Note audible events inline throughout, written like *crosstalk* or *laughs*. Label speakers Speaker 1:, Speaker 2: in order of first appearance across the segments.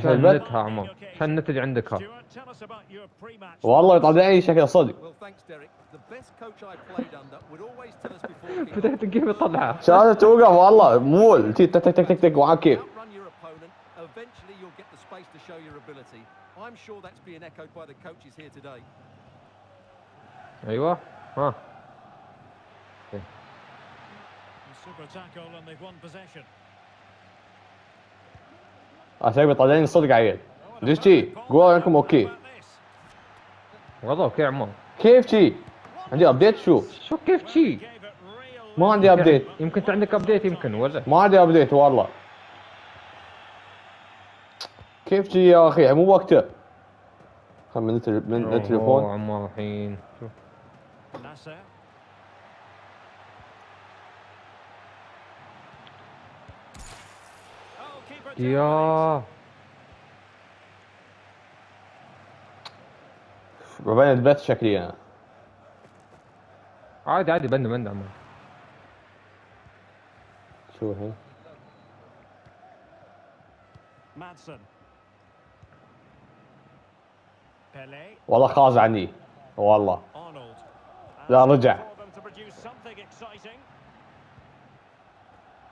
Speaker 1: حلبتها عمر. شو نتج عندك ها
Speaker 2: والله
Speaker 3: يطلع اي شكل صدق
Speaker 1: فتحت الجيم يطلعها
Speaker 2: شهادة توقف والله مول. تك تك تك تك تك معاك كيف
Speaker 3: أيوه. ها. Super tackle and they've
Speaker 1: won possession.
Speaker 2: عشان بيطلعني صدق عيل. ليش شي؟ قول لكم أوكي.
Speaker 1: والله أوكي عمر
Speaker 2: كيف شي؟ عندي ابديت شو؟
Speaker 1: شو كيف شي؟
Speaker 2: ما عندي ابديت
Speaker 1: يمكن أنت عندك ابديت يمكن ولا؟
Speaker 2: ما عندي ابديت والله. كيف شي يا أخي؟ مو وقته خل من التليفون.
Speaker 1: عمر الحين. يا.
Speaker 2: ربنا البث شكلي أنا.
Speaker 1: عادي عادي بند بند عمر
Speaker 2: شو؟
Speaker 4: Madsen. Pele,
Speaker 2: والله خاز عني. والله. لا رجع.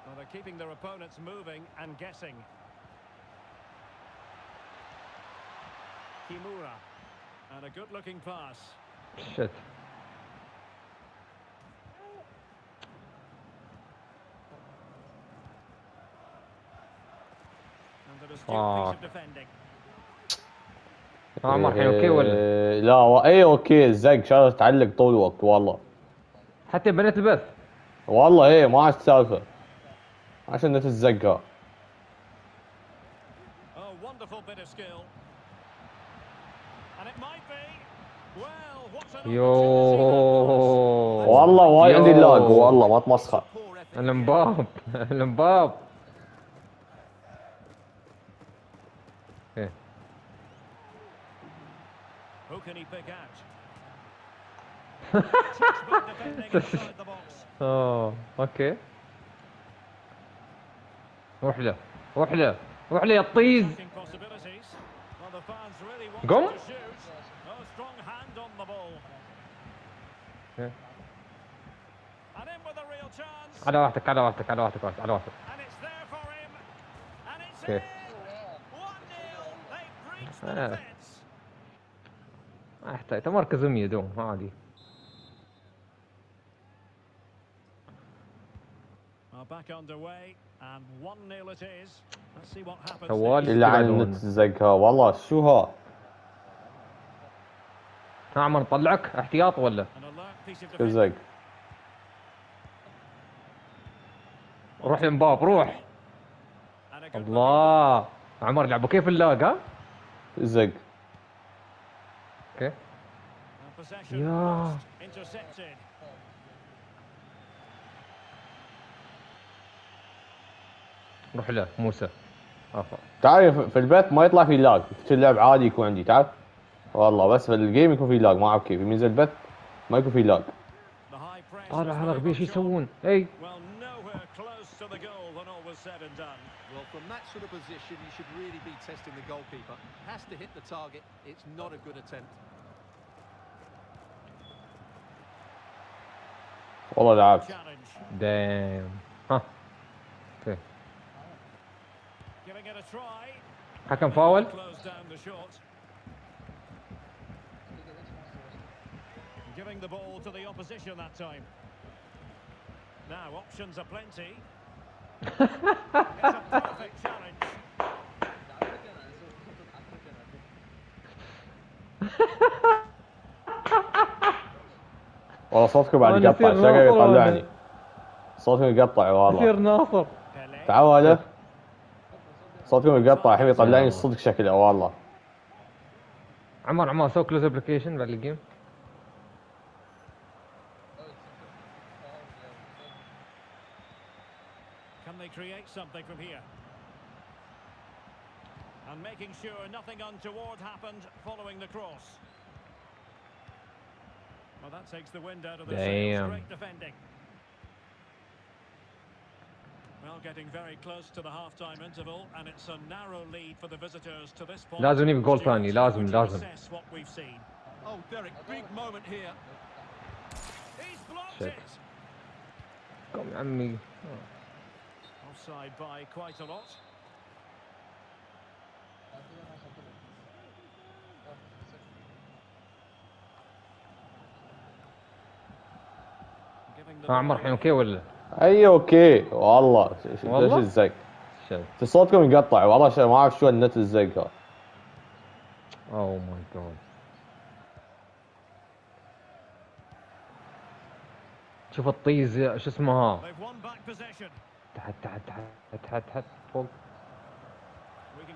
Speaker 4: Well, they're keeping their opponents moving and guessing. Kimura. And a good-looking pass.
Speaker 1: شت
Speaker 4: And an astute piece of
Speaker 1: Fuck.
Speaker 4: defending.
Speaker 1: عمر الحين اوكي ولا
Speaker 2: إيه، لا و... اي اوكي الزق شغله تعلق طول الوقت والله
Speaker 1: حتى بنيت البث
Speaker 2: والله ايه ما عاد السالفه عشان
Speaker 4: نتزقى
Speaker 1: يوه
Speaker 2: والله وايد عندي اللاج والله ما تمسخر.
Speaker 4: المباب
Speaker 1: المباب أوكي روح له روح له روح له يا طيز.
Speaker 4: قم
Speaker 1: على راحتك على راحتك على راحتك على راحتك. آه.
Speaker 4: آه،
Speaker 1: ما يحتاج تمركز 100 دوم عادي.
Speaker 4: Next.
Speaker 2: اللي. النت الزقها والله شو ها
Speaker 1: عمر نطلعك احتياط ولا؟
Speaker 2: شو. الزق
Speaker 1: روح الامباب روح. الله. عمر لعبوا كيف اللاق ها؟
Speaker 2: الزق
Speaker 4: And
Speaker 1: أوكي
Speaker 4: possession
Speaker 1: روح له موسى.
Speaker 2: تعرف في البث ما يطلع في لاج. في اللعب عادي يكون عندي تعرف؟ والله بس في الجيم يكون في لاج. ما أعرف كيف. من البث ما يكون في لاج.
Speaker 4: طالع
Speaker 1: هذا غبي.
Speaker 4: إيش
Speaker 1: يسوون؟
Speaker 3: إي.
Speaker 2: والله
Speaker 4: لعب
Speaker 1: دايم ها
Speaker 4: أوكي
Speaker 1: حكم فاول.
Speaker 4: Giving the ball to the opposition that time. Now, options are plenty. it's a perfect challenge.
Speaker 2: والله صوتكم بعد يقطع شكله؟ يطلعني صوتكم يقطع والله
Speaker 1: يصير ناصر
Speaker 2: تعالوا هذا صوتكم يقطع الحين يطلعني الصدق شكله والله
Speaker 1: عمر عمر سوي close application بعد ال game
Speaker 4: Can they create something from here? And making sure nothing untoward happened following the cross. Well, that takes the wind out of the sails.
Speaker 1: Damn.
Speaker 4: Great defending. Well, getting very close to the half-time interval, and it's a narrow lead for the visitors to this point.
Speaker 1: لازم نجيب جول
Speaker 4: Stuart,
Speaker 1: ثاني،
Speaker 4: how
Speaker 1: لازم-
Speaker 4: would you
Speaker 1: لازم.
Speaker 4: assess what we've seen?
Speaker 3: Oh, Derek, big moment here.
Speaker 4: He's blocked
Speaker 1: Shit.
Speaker 4: it.
Speaker 1: قوم يا عمي
Speaker 4: Offside by quite a lot. Giving the
Speaker 1: ها عمر
Speaker 4: ball
Speaker 1: الحين
Speaker 4: away.
Speaker 1: اوكي ولا؟
Speaker 2: أي okay. والله. ليش؟
Speaker 1: shit
Speaker 2: صوتكم يقطع. والله ما أعرف شو النت الزق. هذا
Speaker 1: oh my God شوف الطيز شو اسمها؟
Speaker 4: Back possession.
Speaker 1: تحت تحت تحت تحت تحت فوق.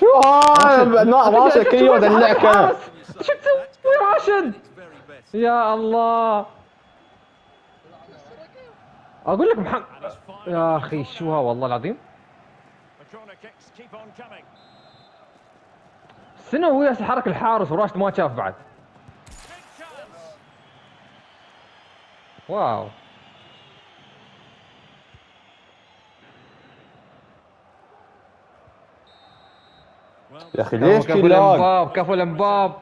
Speaker 2: شو هذا راسك كل يوم ادلعك أنا
Speaker 1: شفت راشد. يا الله أقول لك محمد يا
Speaker 4: أخي.
Speaker 1: شو ها والله العظيم. سنة وهي حرك الحارس وراشد ما شاف بعد. واو
Speaker 2: يا أخي ليش
Speaker 1: كفو الامباب كفو.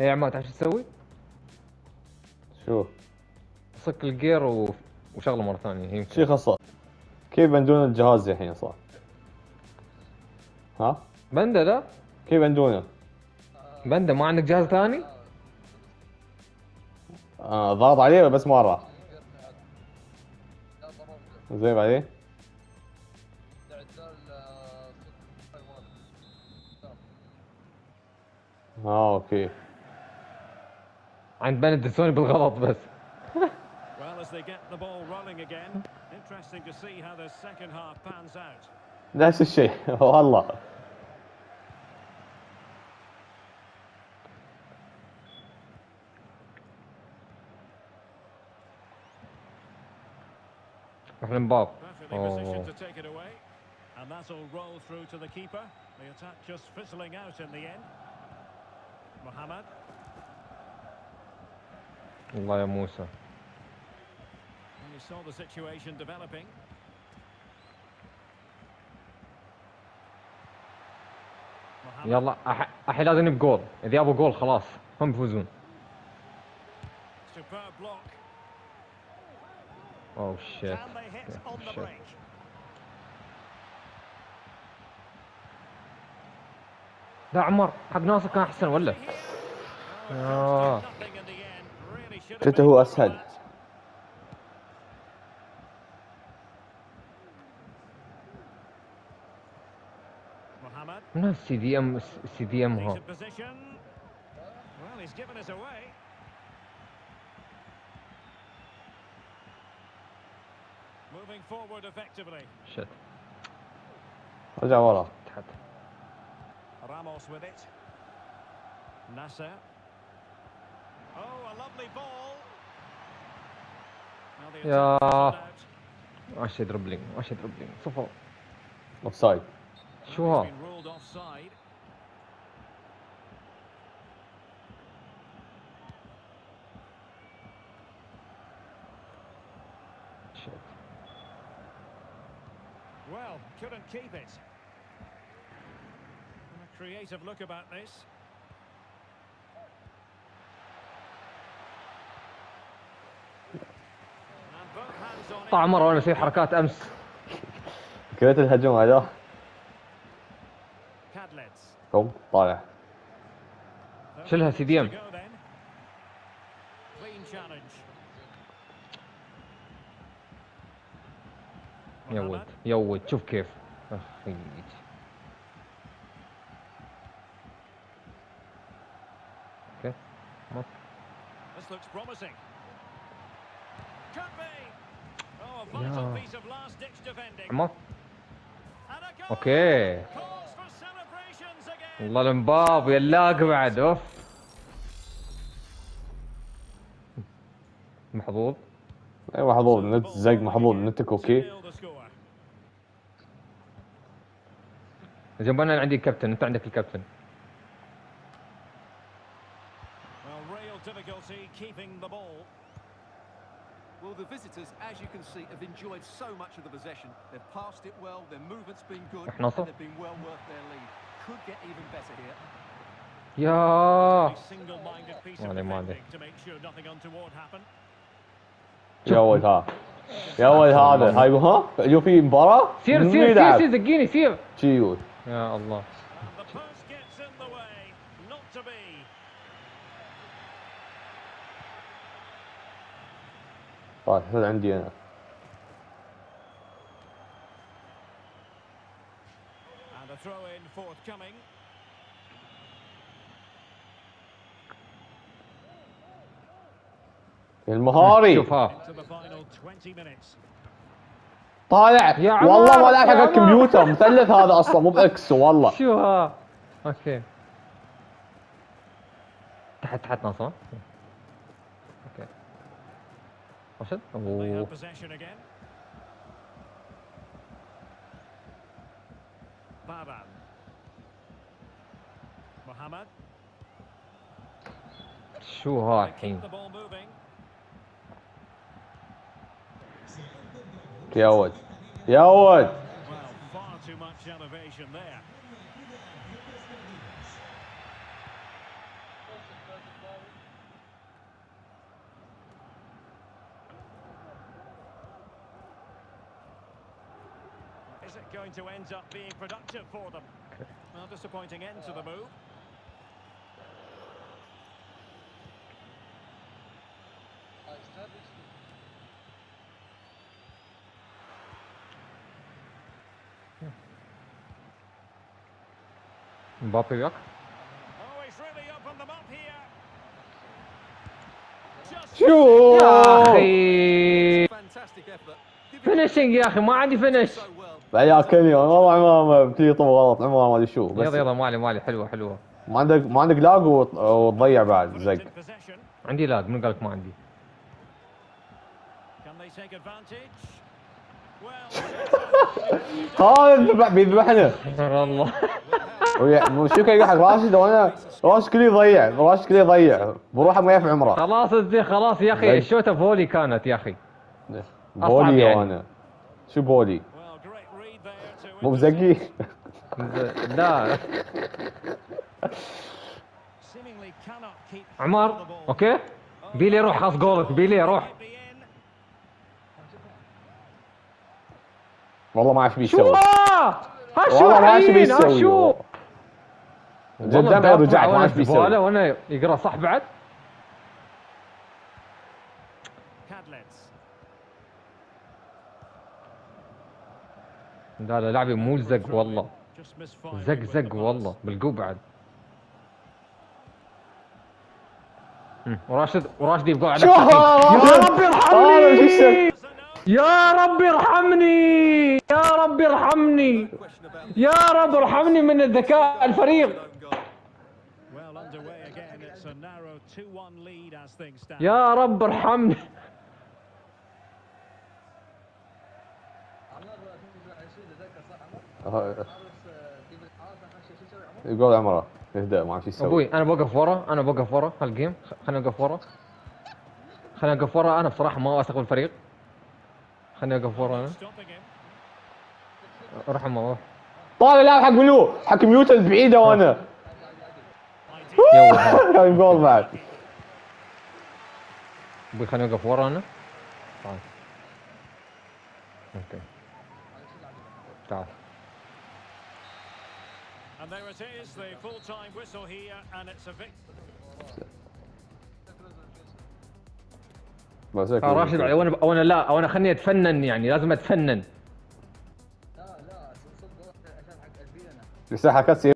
Speaker 1: هي يا عماد تعرف شو تسوي؟
Speaker 2: شو؟
Speaker 1: صك الجير و... وشغله مرة ثانية هي
Speaker 2: شو خصه كيف بندون الجهاز الحين صار ها؟
Speaker 1: بندا لا
Speaker 2: كيف بندونة؟
Speaker 1: بندا ما عندك جهاز ثاني؟
Speaker 2: آه ضغط عليه بس مرة. زين بعدين؟ آه أوكي.
Speaker 1: عند بندا سوني بالغلط بس.
Speaker 4: Well, as they *laughs* get the ball rolling again, interesting to see how the second half pans out.
Speaker 2: نفس الشيء والله
Speaker 1: روح
Speaker 4: لمباب
Speaker 1: الله يا موسى يلا الحين احي لازم بجول اذا ابو جول خلاص. هم
Speaker 4: بفوزون.
Speaker 1: Oh shit.
Speaker 4: Can they
Speaker 1: shit. لا عمر حق ناصر كان أحسن ولا؟ آه.
Speaker 4: كنت
Speaker 2: هو
Speaker 4: اسهل
Speaker 1: من
Speaker 4: هال CDM ال CDM هو Moving forward effectively.
Speaker 1: shit
Speaker 2: رجع ورا
Speaker 1: تحت
Speaker 4: Ramos with it. Nasser. Oh, a lovely ball. Now the
Speaker 1: Yeah.
Speaker 4: attack fizzled out.
Speaker 1: ماشي دربلينج ماشي دربلينج صفر
Speaker 2: اوف سايد
Speaker 1: شو
Speaker 4: He's
Speaker 1: ها
Speaker 4: been ruled offside.
Speaker 1: شت
Speaker 4: Well, couldn't keep it. A creative look about this.
Speaker 1: طع مره وأنا أسوي حركات أمس.
Speaker 2: كريت الهجوم هذا؟ قوم طالع.
Speaker 1: شلها سي دي
Speaker 4: إم.
Speaker 1: يا ولد يا ولد شوف كيف.
Speaker 4: أوكي أوكي.
Speaker 1: والله المباب يا اللاق بعد أوف. محظوظ؟
Speaker 2: اي محظوظ. نت زق محظوظ. النت
Speaker 4: أوكي The score.
Speaker 1: جنبنا عندي كابتن انت عندك الكابتن
Speaker 4: Well, the
Speaker 3: the visitors, as you can see, have enjoyed so much of the possession. They've passed it well, their movement's been good, and they've been well worth their lead. Could get even better here.
Speaker 1: يا
Speaker 4: A single-minded piece of
Speaker 1: مالي- مالي.
Speaker 4: defending to make sure nothing untoward happened.
Speaker 2: يا ولد ها يا ولد هذا هاي ها اليوم في مباراه
Speaker 1: سير
Speaker 2: من
Speaker 1: سير سير
Speaker 2: يلعب؟
Speaker 1: سير دقيني سير
Speaker 2: شي يقول
Speaker 1: يا الله
Speaker 4: And the post gets in the way. Not to be.
Speaker 2: طيب هذا عندي أنا
Speaker 4: And a throw-in forthcoming.
Speaker 2: المهاري
Speaker 1: شوف
Speaker 2: طالع. والله ما
Speaker 1: يا
Speaker 2: لاحق. الكمبيوتر مثلث هذا أصلا مو بإكس والله.
Speaker 1: شو ها؟ أوكي. تحت تحت ناصر. أوكي. رشد؟
Speaker 4: أوه. Baban. Mohamed.
Speaker 1: شو ها الحين
Speaker 2: Elwood. Elwood!
Speaker 4: Well, far too much elevation there. Is it going to end up being productive for them? Well, disappointing end to the move. Just
Speaker 2: شو؟
Speaker 1: يا
Speaker 3: أخي.
Speaker 1: فينشنج يا أخي ما عندي فينش.
Speaker 2: لا ياكلني والله عمره بتجي طب غلط عمره ما ادري شو بس
Speaker 1: يلا يلا مالي مالي حلوة حلوة.
Speaker 2: ما عندك ما عندك لاج وت- وتضيع بعد زق.
Speaker 1: عندي لاج من قال لك ما عندي. *laughs*
Speaker 2: ذبح- بيذبحنا مو شو كان يقول؟ حق راشد وأنا راشد كله يضيع راشد كله يضيع بروحه ما يعرف عمره.
Speaker 1: خلاص الزي خلاص يا
Speaker 2: أخي
Speaker 1: الشوطه فولي كانت يا أخي.
Speaker 2: بولي
Speaker 1: يعني.
Speaker 2: وأنا. شو بولي مو. بزقي؟ *laughs*
Speaker 1: لا. عمر. أوكي؟ بيلي روح خلاص جولك بيلي روح
Speaker 4: Might be in.
Speaker 2: والله ما أعرف إيش
Speaker 1: شو
Speaker 2: بيسوي
Speaker 1: ها ها شو
Speaker 2: والله ما؟
Speaker 1: ها
Speaker 2: بيسوي. قدام رجعت ما أعرف إيش بيسوي
Speaker 1: وأنا يقرأ صح بعد. لا لا لاعبي مو زق والله زق زق. والله بالقو بعد وراشد وراشد يبقى على. يا؟ ربي ارحمني. يا ربي ارحمني يا ربي ارحمني يا رب ارحمني من الذكاء الفريق
Speaker 3: own goal.
Speaker 4: Well underway again. It's a narrow 2-1 lead as things stand.
Speaker 1: يا رب ارحمني
Speaker 2: يقول عمره اهدأ ما إيش يسوي
Speaker 1: أبوي أنا بوقف ورا أنا بوقف ورا هالجيم خليني أوقف ورا خليني أوقف ورا أنا بصراحة ما واثق بالفريق خليني أوقف ورا أنا أما روح
Speaker 2: طالع لاعب حق منو؟ حق كمبيوتر البعيده
Speaker 1: وأنا.
Speaker 2: كان جول *laughs* بعد.
Speaker 1: أبوي خليني أوقف ورا أنا. تعال أوكي. تعال.
Speaker 4: And there it is, the full-time whistle here, and it's a victory.
Speaker 1: راشد أو أنا أو أنا لا أو أنا خليني أتفنن يعني لازم أتفنن.
Speaker 2: fasaxa ka sii